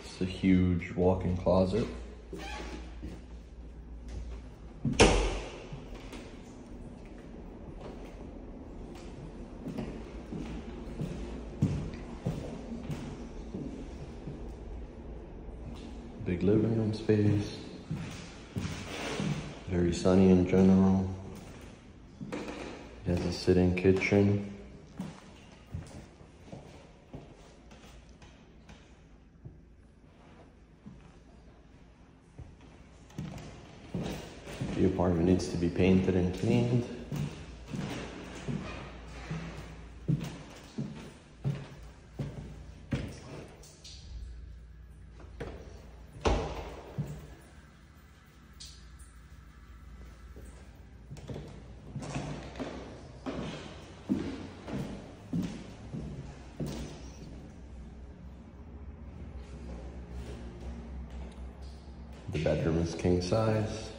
It's a huge walk-in closet. Big living room space. Very sunny in general. It has a sit-in kitchen. The apartment needs to be painted and cleaned. The bedroom is king size.